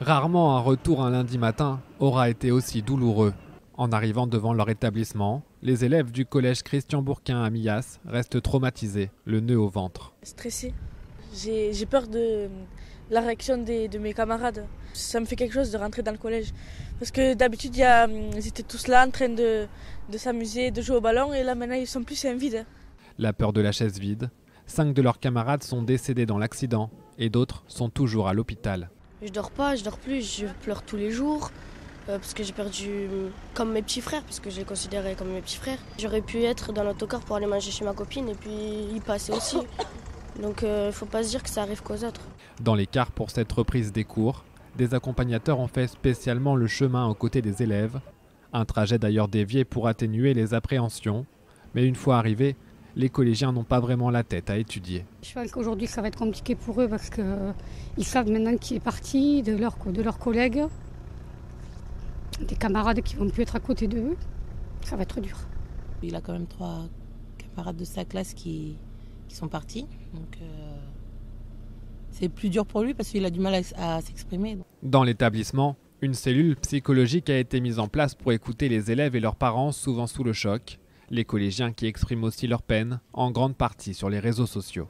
Rarement un retour un lundi matin aura été aussi douloureux. En arrivant devant leur établissement, les élèves du collège Christian Bourquin à Millas restent traumatisés, le nœud au ventre. Stressé. J'ai peur de la réaction de mes camarades. Ça me fait quelque chose de rentrer dans le collège. Parce que d'habitude, ils étaient tous là en train de, de s'amuser, de jouer au ballon, et là maintenant ils sont plus un vide. La peur de la chaise vide. Cinq de leurs camarades sont décédés dans l'accident et d'autres sont toujours à l'hôpital. Je dors pas, je dors plus, je pleure tous les jours euh, parce que j'ai perdu comme mes petits frères, parce que je les considérais comme mes petits frères. J'aurais pu être dans l'autocar pour aller manger chez ma copine et puis y passer aussi. Donc il euh, ne faut pas se dire que ça arrive qu'aux autres. Dans les cars pour cette reprise des cours, des accompagnateurs ont fait spécialement le chemin aux côtés des élèves. Un trajet d'ailleurs dévié pour atténuer les appréhensions. Mais une fois arrivés, les collégiens n'ont pas vraiment la tête à étudier. Je pense qu'aujourd'hui ça va être compliqué pour eux parce qu'ils savent maintenant qui est parti, de, leur, de leurs collègues, des camarades qui vont plus être à côté d'eux. Ça va être dur. Il a quand même trois camarades de sa classe qui, sont partis. Donc euh, c'est plus dur pour lui parce qu'il a du mal à s'exprimer. Dans l'établissement, une cellule psychologique a été mise en place pour écouter les élèves et leurs parents souvent sous le choc les collégiens qui expriment aussi leur peine, en grande partie sur les réseaux sociaux.